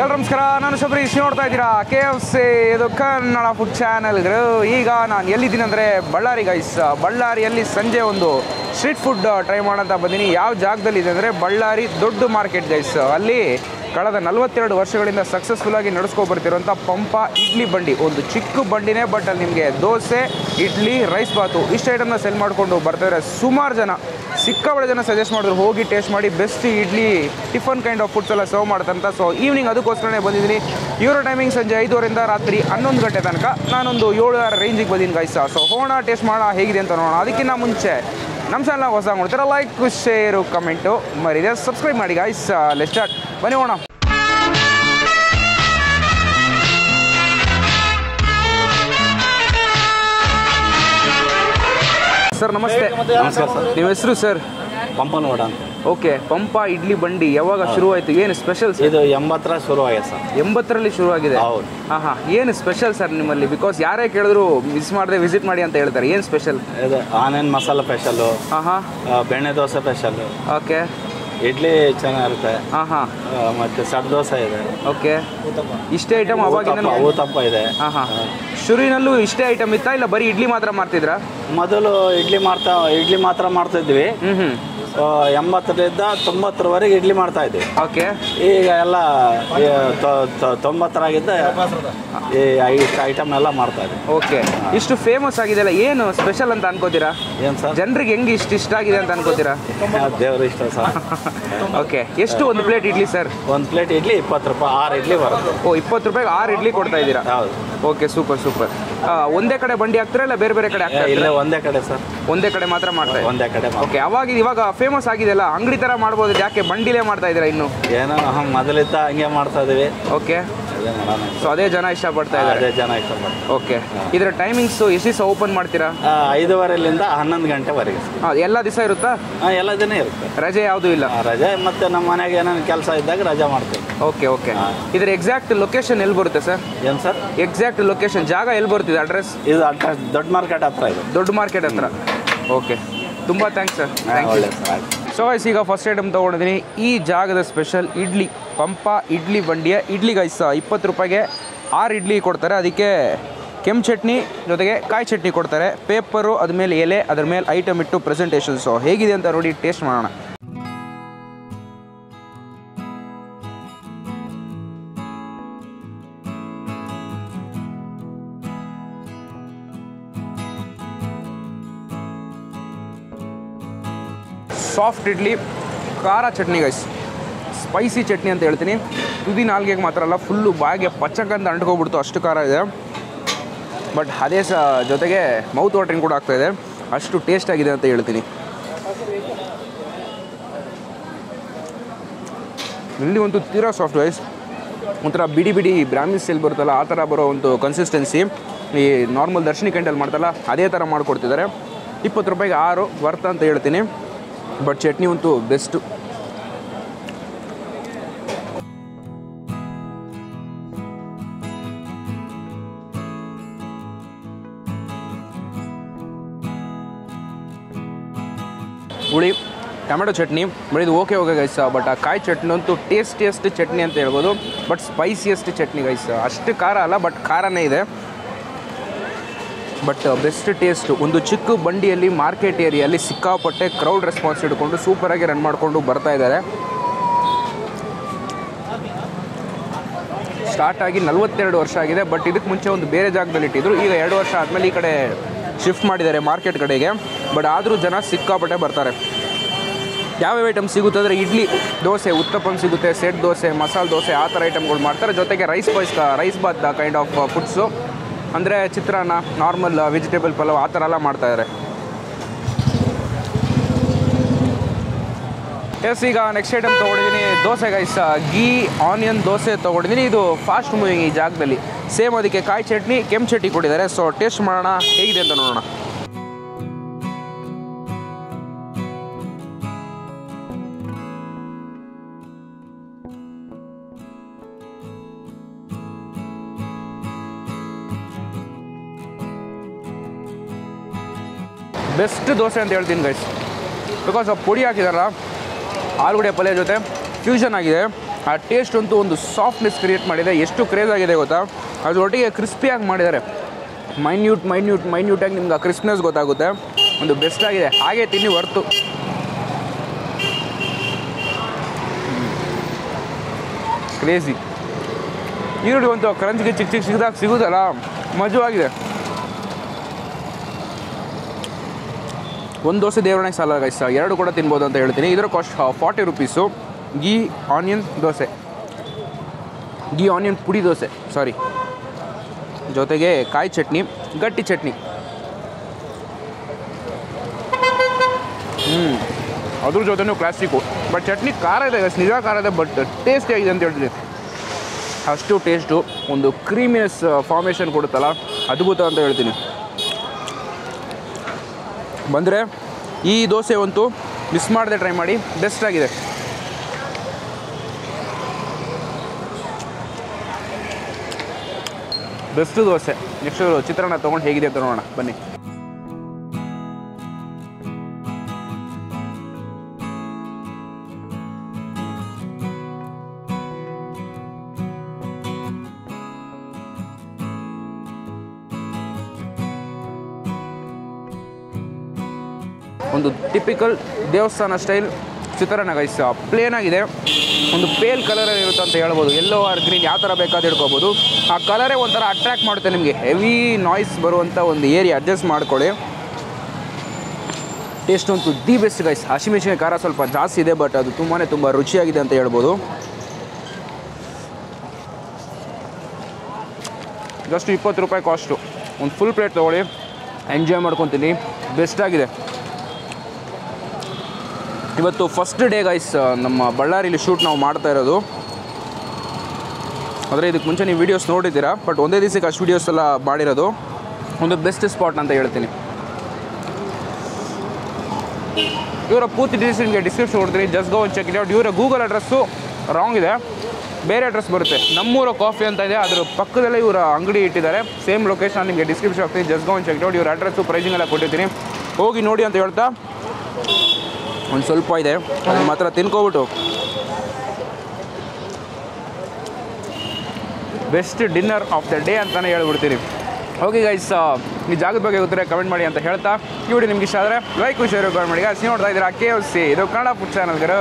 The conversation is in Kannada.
ಎಲ್ರು ನಮಸ್ಕಾರ, ನಾನು ಶಬರೀಶ್. ನೋಡ್ತಾ ಇದ್ದೀರಾ ಕೆ ಎಫ್ ಸಿ ಇದು ಕನ್ನಡ ಫುಡ್ ಚಾನೆಲ್ಗಳು ಈಗ ನಾನು ಎಲ್ಲಿದ್ದೀನಿ ಅಂದರೆ ಬಳ್ಳಾರಿ ಗೈಸ್ ಬಳ್ಳಾರಿಯಲ್ಲಿ ಸಂಜೆ ಒಂದು ಸ್ಟ್ರೀಟ್ ಫುಡ್ ಟ್ರೈ ಮಾಡೋಂತ ಬಂದೀನಿ. ಯಾವ ಜಾಗದಲ್ಲಿ ಇದೆ ಅಂದರೆ ಬಳ್ಳಾರಿ ದೊಡ್ಡ ಮಾರ್ಕೆಟ್ ಗೈಸ್ ಅಲ್ಲಿ ಕಳೆದ ನಲವತ್ತೆರಡು ವರ್ಷಗಳಿಂದ ಸಕ್ಸಸ್ಫುಲ್ಲಾಗಿ ನಡೆಸ್ಕೊ ಬರ್ತಿರೋಂಥ ಪಂಪ ಇಡ್ಲಿ ಬಂಡಿ. ಒಂದು ಚಿಕ್ಕ ಬಂಡಿನೇ ಬಟ್ ಅಲ್ಲಿ ನಿಮಗೆ ದೋಸೆ, ಇಡ್ಲಿ ರೈಸ್ ಬಾತು. ಇಷ್ಟು ಐಟಮ್ನ ಸೆಲ್ ಮಾಡಿಕೊಂಡು ಬರ್ತಾರೆ ಸುಮಾರು ಜನ ಸಿಕ್ಕಾಬಳೆ ಜನ ಸಜೆಸ್ಟ್ ಮಾಡಿದ್ರು, ಹೋಗಿ ಟೇಸ್ಟ್ ಮಾಡಿ best idli tiffin kind of foods ಎಲ್ಲ ಸರ್ವ್ ಮಾಡ್ತಂತ. ಸೊ ಈವ್ನಿಂಗ್ ಅದಕ್ಕೋಸ್ಕರನೇ ಬಂದಿದ್ದೀನಿ. ಇವರ ಟೈಮಿಂಗ್ ಸಂಜೆ ಐದುವರೆಯಿಂದ ರಾತ್ರಿ ಹನ್ನೊಂದು ಗಂಟೆ ತನಕ ನಾನೊಂದು ಏಳು ಆರು ರೇಂಜಿಗೆ ಬಂದಿದ್ದೀನಿ ಗೈಸ ಸೊ ಹೋಗೋಣ ಟೇಸ್ಟ್ ಮಾಡೋಣ, ಹೇಗಿದೆ ಅಂತ ನೋಡೋಣ. ಅದಕ್ಕಿಂತ ಮುಂಚೆ ನಮ್ಮ ಚಾನಲ್ ಹೊಸ ನೋಡ್ತೀರಾ ಲೈಕ್ ಶೇರು ಕಮೆಂಟು ಮರಿದೆ. ಸಬ್ಸ್ಕ್ರೈಬ್ ಮಾಡಿ ಗೈಸ್ ಲೆಟ್ ಸ್ಟಾರ್ಟ್ ಬನ್ನಿ, ಹೋಗೋಣ. ಸರ್ ನಮಸ್ತೆ. ನಮಸ್ಕಾರ ಸರ್. ನಿಮ್ಮ ಹೆಸರು ಸರ್? ಪಂಪನೋಡ ಅಂತ. ಓಕೆ ಪಂಪ ಇಡ್ಲಿ ಬಂಡಿ ಯಾವಾಗ ಶುರುವಾಯಿತು? ಏನು ಸ್ಪೆಷಲ್ ಇದು ಎಂಬತ್ತರ ಶುರು ಆಗಿದೆ ಸರ್. ಎಂಬತ್ತರಲ್ಲಿ ಶುರುವಾಗಿದೆ? ಹೌದು. ಹಾಂ ಹಾಂ ಏನು ಸ್ಪೆಷಲ್ ಸರ್ ನಿಮ್ಮಲ್ಲಿ? ಬಿಕಾಸ್ ಯಾರೇ ಕೇಳಿದ್ರು ಮಿಸ್ ಮಾಡದೆ ವಿಸಿಟ್ ಮಾಡಿ ಅಂತ ಹೇಳ್ತಾರೆ. ಏನು ಸ್ಪೆಷಲ್ ಇದು ಆನಿಯನ್ ಮಸಾಲ ಸ್ಪೆಷಲ್ ಹಾಂ ಹಾಂ ಬೆಣ್ಣೆ ದೋಸೆ ಸ್ಪೆಷಲ್ ಓಕೆ. ಇಡ್ಲಿ ಚೆನ್ನಾಗಿರುತ್ತೆ. ಹಾಂ ಹಾಂ ಮತ್ತೆ ಸಡ್ ದೋಸೆ ಇದೆ. ಓಕೆ. ಇಷ್ಟೇ ಐಟಮ್ ಅವಾಗಿಂದ ಊತಪ್ಪ ಇದೆ. ಹಾಂ ಹಾಂ. ಶುರುವಿನಲ್ಲೂ ಇಷ್ಟೇ ಐಟಮ್ ಇತ್ತಾ ಇಲ್ಲ ಬರೀ ಇಡ್ಲಿ ಮಾತ್ರ ಮಾಡ್ತಿದ್ರಾ? ಮೊದಲು ಇಡ್ಲಿ ಮಾಡ್ತಾ ಇಡ್ಲಿ ಮಾತ್ರ ಮಾಡ್ತಿದ್ವಿ. ಹ್ಞೂ ಹ್ಞೂ ಎಂಬತ್ತರಿಂದ ತೊಂಬತ್ತರವರೆಗೆ ಇಡ್ಲಿ ಮಾಡ್ತಾ ಇದ್ವಿ ಓಕೆ. ಈಗ ಎಲ್ಲ ಈ ತೊ- ತೊ- ತೊಂಬತ್ತರಾಗಿದ್ದ ಈ ಐಟಮ್ ಎಲ್ಲ ಮಾಡ್ತಾ ಇದ್ವಿ ಓಕೆ. ಇಷ್ಟು ಫೇಮಸ್ ಆಗಿದೆಯಲ್ಲ ಏನು ಸ್ಪೆಷಲ್ ಅಂತ ಅನ್ಕೋತೀರಾ? ಏನು ಸರ್? ಜನರಿಗೆ ಹೆಂಗೆ ಇಷ್ಟು ಇಷ್ಟ ಆಗಿದೆ ಅಂತ ಅನ್ಕೋತೀರಾ? ದೇವ್ರ ಇಷ್ಟ ಸರ್. ಓಕೆ. ಎಷ್ಟು ಒಂದು ಪ್ಲೇಟ್ ಇಡ್ಲಿ ಸರ್? ಒಂದು ಪ್ಲೇಟ್ ಇಡ್ಲಿ ಇಪ್ಪತ್ತು ರೂಪಾಯಿ ಆರು ಇಡ್ಲಿ ಬರುತ್ತೆ. ಓ ಇಪ್ಪತ್ತು ರೂಪಾಯಿಗೆ ಆರು ಇಡ್ಲಿ ಕೊಡ್ತಾ ಇದ್ದೀರಾ? ಹೌದು. ಓಕೆ ಸೂಪರ್ ಸೂಪರ್ ಒಂದೇ ಕಡೆ ಬಂಡಿ ಹಾಕ್ತಾರೆ ಇಲ್ಲ ಬೇರೆ ಬೇರೆ ಕಡೆ ಇಲ್ಲೇ ಒಂದೇ ಕಡೆ ಸರ್. ಒಂದೇ ಕಡೆ ಮಾತ್ರ ಮಾಡ್ತಾರೆ ಒಂದೇ ಕಡೆ ಓಕೆ ಅವಾಗ ಇವಾಗ ಫೇಮಸ್ ಆಗಿದೆಯಲ್ಲ ಅಂಗಡಿ ತರ ಮಾಡ್ಬೋದು ಯಾಕೆ ಬಂಡಿಲೇ ಮಾಡ್ತಾ ಇದ್ದೀರಾ ಇನ್ನು? ಏನೋ ಮೊದಲಿತ್ತ ಹಂಗೆ ಮಾಡ್ತಾ ಇದೀವಿ ಓಕೆ ಅದೇ ಮಾಡೋಣ ಸೊ ಅದೇ ಜನ ಇಷ್ಟಪಡ್ತಾ ಇದ್ದಾರೆ? ಅದೇ ಜನ ಇಷ್ಟಪಡ್ತಾರೆ. ಓಕೆ ಇದರ ಟೈಮಿಂಗ್ಸ್ ಎಷ್ಟು ದಿವಸ ಓಪನ್ ಮಾಡ್ತೀರಾ? ಆ, ಐದೂವರೆಲಿಂದ ಹನ್ನೊಂದು ಗಂಟೆವರೆಗೆ ಹಾಂ ಎಲ್ಲ ದಿವಸ ಇರುತ್ತಾ? ಆ, ಎಲ್ಲ ದಿನ ಇರುತ್ತೆ. ರಜೆ ಯಾವುದೂ ಇಲ್ಲ? ಆ, ರಜೆ ಮತ್ತೆ ನಮ್ಮ ಮನೆಗೆ ಏನೇನು ಕೆಲಸ ಇದ್ದಾಗ ರಜೆ ಮಾಡ್ತೀವಿ. ಓಕೆ ಓಕೆ ಹಾ. ಇದರ ಎಕ್ಸಾಕ್ಟ್ ಲೊಕೇಶನ್ ಎಲ್ಲಿ ಬರುತ್ತೆ ಸರ್ ಏನು ಸರ್ ಎಕ್ಸಾಕ್ಟ್ ಲೊಕೇಶನ್ ಜಾಗ ಎಲ್ಲಿ ಬರ್ತಿದೆ ಅಡ್ರೆಸ್ ಇದು ಅಡ್ರೆಸ್ ದೊಡ್ಡ ಮಾರ್ಕೆಟ್ ಹತ್ರ ಇದು. ದೊಡ್ಡ ಮಾರ್ಕೆಟ್ ಹತ್ರ. ಓಕೆ ತುಂಬ ಥ್ಯಾಂಕ್ಸ್ ಸರ್ ಥ್ಯಾಂಕ್ ಯು ಒಳ್ಳೆ ಸರ್ ಆಯ್ತು. ಸೊ ಗೈಸ್ ಈಗ ಫಸ್ಟ್ ಐಟಮ್ ತೊಗೊಂಡಿದ್ದೀನಿ. ಈ ಜಾಗದ ಸ್ಪೆಷಲ್ ಇಡ್ಲಿ. ಪಂಪ, ಇಡ್ಲಿ ಬಂಡಿಯ ಇಡ್ಲಿ ಗೈಸ್ ಇಪ್ಪತ್ತು ರೂಪಾಯಿಗೆ ಆರು ಇಡ್ಲಿ ಕೊಡ್ತಾರೆ. ಅದಕ್ಕೆ ಕೆಂಪು ಚಟ್ನಿ ಜೊತೆಗೆ ಕಾಯಿ ಚಟ್ನಿ ಕೊಡ್ತಾರೆ. ಪೇಪರು ಅದ್ರ ಮೇಲೆ ಎಲೆ, ಅದ್ರ ಮೇಲೆ ಐಟಮ್ ಇಟ್ಟು ಪ್ರೆಸೆಂಟೇಷನ್ಸು ಹೇಗಿದೆ ಅಂತ ನೋಡಿ ಟೇಸ್ಟ್ ಮಾಡೋಣ. ಸಾಫ್ಟ್ ಇಡ್ಲಿ, ಖಾರ ಚಟ್ನಿ ಗೈಸ್ ಸ್ಪೈಸಿ ಚಟ್ನಿ ಅಂತ ಹೇಳ್ತೀನಿ. ತುದಿ ನಾಲ್ಗೆಗೆ ಮಾತ್ರ ಅಲ್ಲ ಫುಲ್ಲು ಬಾಯಿಗೆ ಪಚ್ಚಕ್ಕಂತ ಅಂಟ್ಕೊಬಿಡ್ತು, ಅಷ್ಟು ಖಾರ ಇದೆ. ಬಟ್ ಅದೇ ಜೊತೆಗೆ ಮೌತ್ ವಾಟ್ರಿಂಗ್ ಕೂಡ ಆಗ್ತಾ ಇದೆ. ಅಷ್ಟು ಟೇಸ್ಟ್ ಆಗಿದೆ ಅಂತ ಹೇಳ್ತೀನಿ. ಇಲ್ಲಿ ಒಂದು ತೀರಾ ಸಾಫ್ಟ್ ವೈಸ್ ಒಂಥರ ಬಿಡಿ ಬಿಡಿ ಬ್ರಾಹ್ಮಿ ಸ್ಟೈಲ್ ಬರುತ್ತಲ್ಲ, ಆ ಥರ ಬರೋ ಒಂದು ಕನ್ಸಿಸ್ಟೆನ್ಸಿ ಈ ನಾರ್ಮಲ್ ದರ್ಶನಿ ಕ್ಯಾಂಡಲ್ ಮಾಡ್ತಲ್ಲ, ಅದೇ ಥರ ಮಾಡಿಕೊಡ್ತಿದ್ದಾರೆ. ಇಪ್ಪತ್ತು ರೂಪಾಯಿಗೆ ಆರು, ವರ್ತ್ ಅಂತ ಹೇಳ್ತೀನಿ. ಬಟ್ ಚಟ್ನಿ ಅಂತೂ ಬೆಸ್ಟು ಹುಳಿ, ಟೊಮೆಟೊ ಚಟ್ನಿ ಬಟ್ ಇದು ಓಕೆ ಓಕೆ ಗೈಸ ಬಟ್ ಆ ಕಾಯಿ ಚಟ್ನಿ ಅಂತೂ ಟೇಸ್ಟಿಯಸ್ಟ್ ಚಟ್ನಿ ಅಂತ ಹೇಳ್ಬೋದು ಬಟ್ ಸ್ಪೈಸಿಯೆಸ್ಟ್ ಚಟ್ನಿ ಗೈಸ ಅಷ್ಟು ಖಾರ ಅಲ್ಲ ಬಟ್ ಖಾರನೇ ಇದೆ. ಬಟ್ ಬೆಸ್ಟ್ ಟೇಸ್ಟ್ ಒಂದು ಚಿಕ್ಕ ಬಂಡಿಯಲ್ಲಿ ಮಾರ್ಕೆಟ್ ಏರಿಯಲ್ಲಿ ಸಿಕ್ಕಾಪಟ್ಟೆ ಕ್ರೌಡ್ ರೆಸ್ಪಾನ್ಸ್ ಇಟ್ಕೊಂಡು ಸೂಪರಾಗಿ ರನ್ ಮಾಡಿಕೊಂಡು ಬರ್ತಾ ಇದ್ದಾರೆ. ಸ್ಟಾರ್ಟ್ ಆಗಿ ನಲವತ್ತೆರಡು ವರ್ಷ ಆಗಿದೆ ಬಟ್ ಇದಕ್ಕೆ ಮುಂಚೆ ಒಂದು ಬೇರೆ ಜಾಗದಲ್ಲಿ ಇಟ್ಟಿದ್ರು. ಈಗ ಎರಡು ವರ್ಷ ಆದಮೇಲೆ ಈ ಕಡೆ ಶಿಫ್ಟ್ ಮಾಡಿದ್ದಾರೆ ಮಾರ್ಕೆಟ್ ಕಡೆಗೆ. ಬಟ್ ಆದರೂ ಜನ ಸಿಕ್ಕಾಪಟ್ಟೆ ಬರ್ತಾರೆ. ಯಾವ್ಯಾವ ಐಟಮ್ ಸಿಗುತ್ತೆ ಅಂದರೆ ಇಡ್ಲಿ, ದೋಸೆ ಉತ್ತಪ್ಪಂ ಸಿಗುತ್ತೆ, ಸೆಟ್ ದೋಸೆ, ಮಸಾಲೆ ದೋಸೆ, ಆ ಥರ ಐಟಮ್ಗಳು ಮಾಡ್ತಾರೆ. ಜೊತೆಗೆ rice boys rice Baat kind of foods ಅಂದರೆ ಚಿತ್ರಾನ್ನ ನಾರ್ಮಲ್ ವೆಜಿಟೇಬಲ್ ಪಲಾವ್, ಆ ಥರ ಎಲ್ಲ ಮಾಡ್ತಾಯಿದ್ದಾರೆ ಎಸ್ ಈಗ ನೆಕ್ಸ್ಟ್ ಐಟಮ್ ತೊಗೊಂಡಿದ್ದೀನಿ. ದೋಸೆ ಗೈಸ್ ಗೀ ಆನಿಯನ್ ದೋಸೆ ತೊಗೊಂಡಿದ್ದೀನಿ. ಇದು ಫಾಸ್ಟ್ ಮೂವಿಂಗ್ ಈ ಜಾಗದಲ್ಲಿ. ಸೇಮ್ ಅದಕ್ಕೆ ಕಾಯಿ ಚಟ್ನಿ, ಕೆಂಪು ಚಟ್ನಿ ಕೊಟ್ಟಿದ್ದಾರೆ. ಸೊ ಟೇಸ್ಟ್ ಮಾಡೋಣ. ಹೇಗಿದೆ ಅಂತ ನೋಡೋಣ. ಬೆಸ್ಟ್ ದೋಸೆ ಅಂತ ಹೇಳ್ತೀನಿ ಗೈಸ್ ಬಿಕಾಸ್ ಆ ಪುಡಿ ಹಾಕಿದಾರಲ್ಲ, ಆಲೂಗಡ್ಡೆ ಪಲ್ಯ ಜೊತೆ ಫ್ಯೂಷನ್ ಆಗಿದೆ. ಆ ಟೇಸ್ಟ್ ಅಂತೂ ಒಂದು ಸಾಫ್ಟ್ನೆಸ್ ಕ್ರಿಯೇಟ್ ಮಾಡಿದೆ. ಎಷ್ಟು ಕ್ರೇಜ್ ಆಗಿದೆ ಗೊತ್ತಾ? ಅದರೊಟ್ಟಿಗೆ ಕ್ರಿಸ್ಪಿಯಾಗಿ ಮಾಡಿದ್ದಾರೆ. ಮೈನ್ಯೂಟ್ ಮೈನ್ಯೂಟ್ ಮೈನ್ಯೂಟಾಗಿ ನಿಮ್ಗೆ ಆ ಕ್ರಿಸ್ಪ್ನೆಸ್ ಗೊತ್ತಾಗುತ್ತೆ. ಒಂದು ಬೆಸ್ಟ್ ಆಗಿದೆ. ಹಾಗೆ ತಿನ್ನಿ ಹೊರ್ತು ಕ್ರೇಜಿ ಈರುಳ್ಳಿ ಒಂದು ಕ್ರಂಚ್ಗೆ ಚಿಕ್ಕ ಚಿಕ್ಕ ಚಿಕ್ಕದಾಗಿ ಸಿಗುತ್ತಲ್ಲ? ಮಜವಾಗಿದೆ. ಒಂದು ದೋಸೆ ದೇವರಣೆಗೆ ಸಾಲ ಗೈಸ್ ಎರಡು ಕೂಡ ತಿನ್ಬೋದು ಅಂತ ಹೇಳ್ತೀನಿ. ಇದರ cost forty rupees ghee onion dosa. Ghee onion podi dosa. Sorry ಜೊತೆಗೆ ಕಾಯಿ ಚಟ್ನಿ, ಗಟ್ಟಿ ಚಟ್ನಿ. ಹ್ಞೂ ಅದ್ರ ಜೊತೆನೂ ಕ್ಲಾಸಿಕ್ಕು ಬಟ್ ಚಟ್ನಿ ಖಾರ ಇದೆ ಗೈಸ್ ನಿಜ ಖಾರ ಇದೆ ಬಟ್ ಟೇಸ್ಟಿ ಆಗಿದೆ ಅಂತ ಹೇಳ್ತೀನಿ. ಅಷ್ಟು ಟೇಸ್ಟು ಒಂದು ಕ್ರೀಮಿನೆಸ್ ಫಾರ್ಮೇಷನ್ ಕೊಡುತ್ತಲ್ಲ, ಅದ್ಭುತ ಅಂತ ಹೇಳ್ತೀನಿ. ಬಂದರೆ ಈ ದೋಸೆ ಅಂತೂ ಮಿಸ್ ಮಾಡದೆ ಟ್ರೈ ಮಾಡಿ ಬೆಸ್ಟ್ ಆಗಿದೆ. ಬೆಸ್ಟ್ ದೋಸೆ. ನೆಕ್ಸ್ಟ್ ಚಿತ್ರಾನ್ನ ತೊಗೊಂಡು ಹೇಗಿದೆ ಅಂತ ನೋಡೋಣ, ಬನ್ನಿ. ಒಂದು ಟಿಪಿಕಲ್ ದೇವಸ್ಥಾನ ಸ್ಟೈಲ್ ಚಿತ್ರಣ ಗೈಸ್ ಪ್ಲೇನ್ ಆಗಿದೆ. ಒಂದು ಪೇಲ್ ಕಲರ್ ಇರುತ್ತೆ ಅಂತ ಹೇಳ್ಬೋದು. ಎಲ್ಲೋ ಆರ್ ಗ್ರೀನ್ ಯಾವ ಥರ ಬೇಕಾದ್ರೂ ಹಿಡ್ಕೋಬೋದು ಆ ಕಲರೇ ಒಂಥರ ಅಟ್ರ್ಯಾಕ್ಟ್ ಮಾಡುತ್ತೆ ನಿಮಗೆ. ಹೆವಿ ನಾಯ್ಸ್ ಬರುವಂಥ ಒಂದು ಏರಿಯಾ ಅಡ್ಜಸ್ಟ್ ಮಾಡ್ಕೊಳ್ಳಿ. ಟೇಸ್ಟ್ ಅಂತೂ ದಿ ಬೆಸ್ಟ್ ಗೈಸ್ ಹಸಿಮೆಣಸಿನ ಖಾರ ಸ್ವಲ್ಪ ಜಾಸ್ತಿ ಇದೆ ಬಟ್ ಅದು ತುಂಬಾ ತುಂಬ ರುಚಿಯಾಗಿದೆ ಅಂತ ಹೇಳ್ಬೋದು. ಜಸ್ಟ್ ಇಪ್ಪತ್ತು ರೂಪಾಯಿ ಕಾಸ್ಟು ಒಂದು ಫುಲ್ ಪ್ಲೇಟ್ ತೊಗೊಳ್ಳಿ. ಎಂಜಾಯ್ ಮಾಡ್ಕೊತೀನಿ. ಬೆಸ್ಟ್ ಆಗಿದೆ. ಇವತ್ತು ಫಸ್ಟ್ ಡೇ ಗೈಸ್ ನಮ್ಮ ಬಳ್ಳಾರಿಲಿ ಶೂಟ್ ನಾವು ಮಾಡ್ತಾ ಇರೋದು. ಆದರೆ ಇದಕ್ಕೆ ಮುಂಚೆ ನೀವು ವೀಡಿಯೋಸ್ ನೋಡಿದ್ದೀರಾ ಬಟ್ ಒಂದೇ ದಿವಸಕ್ಕೆ ಅಷ್ಟು ವೀಡಿಯೋಸ್ ಎಲ್ಲ ಮಾಡಿರೋದು. ಒಂದು ಬೆಸ್ಟ್ ಸ್ಪಾಟ್ ಅಂತ ಹೇಳ್ತೀನಿ. ಇವರ ಪೂರ್ತಿ ಡೀಟೇಲ್ಸ್ ನಿಮಗೆ ಡಿಸ್ಕ್ರಿಪ್ಷನ್ ಕೊಡ್ತೀನಿ. Just go check it out ಇವರ ಗೂಗಲ್ ಅಡ್ರೆಸ್ಸು ರಾಂಗ್ ಇದೆ. ಬೇರೆ ಅಡ್ರೆಸ್ ಬರುತ್ತೆ. ನಮ್ಮೂರ ಕಾಫಿ ಅಂತ ಇದೆ. ಅದ್ರ ಪಕ್ಕದಲ್ಲೇ ಇವರ ಅಂಗಡಿ ಇಟ್ಟಿದ್ದಾರೆ. ಸೇಮ್ ಲೊಕೇಶನ್ ನಿಮಗೆ ಡಿಸ್ಕ್ರಿಪ್ಷನ್ ಹಾಕ್ತೀನಿ. ಜಸ್ಟ್ ಗೋ ಚೆಕ್ ಇವ್ರ ಅಡ್ರೆಸ್ಸು ಪ್ರೈಸಿಂಗ್ ಎಲ್ಲ ಕೊಟ್ಟಿದ್ದೀನಿ ಹೋಗಿ ನೋಡಿ ಅಂತ ಹೇಳ್ತಾ. ಒಂದು ಸ್ವಲ್ಪ ಇದೆ ಅದನ್ನು ಮಾತ್ರ ತಿನ್ಕೊಬಿಟ್ಟು. Best dinner of the day ಅಂತಲೇ ಹೇಳ್ಬಿಡ್ತೀನಿ ಓಕೆ ಗೈಸ್ ಈ ಜಾಗದ ಬಗ್ಗೆ ಗೊತ್ತಿರೋ ಕಮೆಂಟ್ ಮಾಡಿ ಅಂತ ಹೇಳ್ತಾ ಈ ವಿಡಿಯೋ ನಿಮ್ಗೆ ಇಷ್ಟ ಆದರೆ ಲೈಕ್ ಶೇರ್ ಕಮೆಂಟ್ ಮಾಡಿ ನೀವು ನೋಡ್ತಾ ಇದ್ದೀರಾ ಕೆ ಎಫ್ ಸಿ ಇದು ಕನ್ನಡ ಫುಡ್ ಚಾನಲ್ಗರು